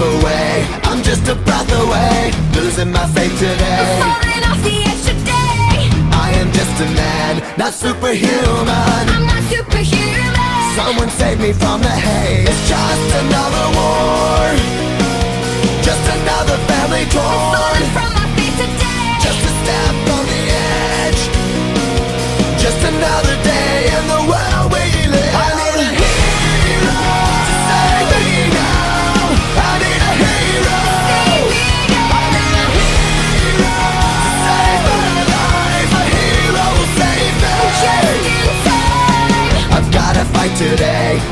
away. I'm just a breath away. Losing my faith today. Falling off the edge today. I am just a man, not superhuman. I'm not superhuman. Someone save me from the haze. It's Just